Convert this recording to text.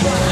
Yeah.